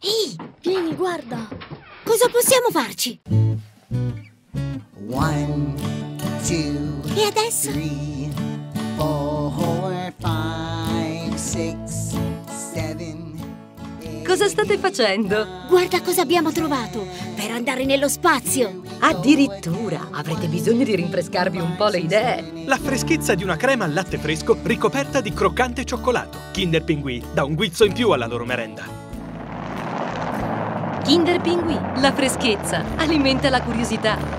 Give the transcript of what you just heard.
Ehi, vieni, guarda! Cosa possiamo farci? One, two, E adesso? three, four, five, six, seven, eight. Cosa state facendo? Guarda cosa abbiamo trovato per andare nello spazio! Addirittura avrete bisogno di rinfrescarvi un po' le idee. La freschezza di una crema al latte fresco ricoperta di croccante cioccolato. Kinder Pinguì dà un guizzo in più alla loro merenda. Kinder Pinguì, la freschezza alimenta la curiosità.